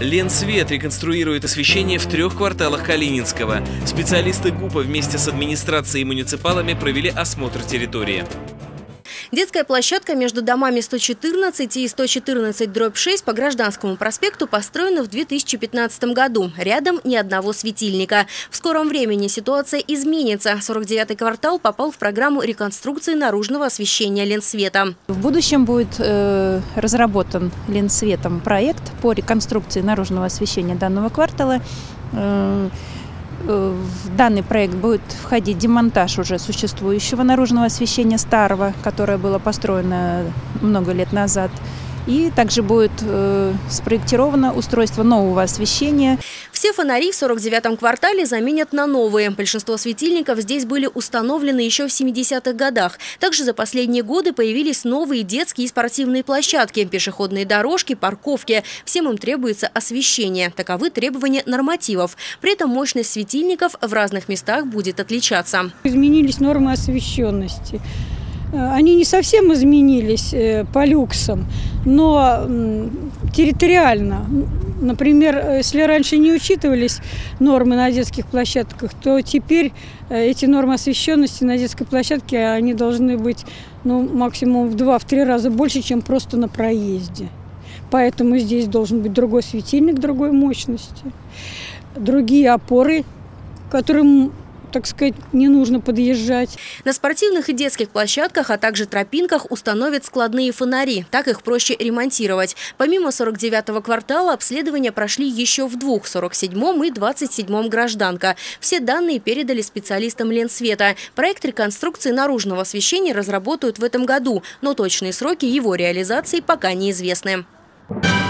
Ленсвет реконструирует освещение в трех кварталах Калининского. Специалисты ГУПа вместе с администрацией и муниципалами провели осмотр территории. Детская площадка между домами 114 и 114 дробь 6 по Гражданскому проспекту построена в 2015 году. Рядом ни одного светильника. В скором времени ситуация изменится. 49-й квартал попал в программу реконструкции наружного освещения Ленсвета. В будущем будет э, разработан Ленсветом проект по реконструкции наружного освещения данного квартала. Э, в данный проект будет входить демонтаж уже существующего наружного освещения старого, которое было построено много лет назад – и также будет э, спроектировано устройство нового освещения. Все фонари в 49-м квартале заменят на новые. Большинство светильников здесь были установлены еще в 70-х годах. Также за последние годы появились новые детские и спортивные площадки, пешеходные дорожки, парковки. Всем им требуется освещение. Таковы требования нормативов. При этом мощность светильников в разных местах будет отличаться. Изменились нормы освещенности. Э, они не совсем изменились э, по люксам, но территориально. Например, э, если раньше не учитывались нормы на детских площадках, то теперь эти нормы освещенности на детской площадке, они должны быть ну, максимум в два-три раза больше, чем просто на проезде. Поэтому здесь должен быть другой светильник другой мощности, другие опоры, которым так сказать, не нужно подъезжать. На спортивных и детских площадках, а также тропинках установят складные фонари. Так их проще ремонтировать. Помимо 49-го квартала обследования прошли еще в двух – 47-м и 27-м гражданка. Все данные передали специалистам Ленсвета. Проект реконструкции наружного освещения разработают в этом году, но точные сроки его реализации пока неизвестны. Thank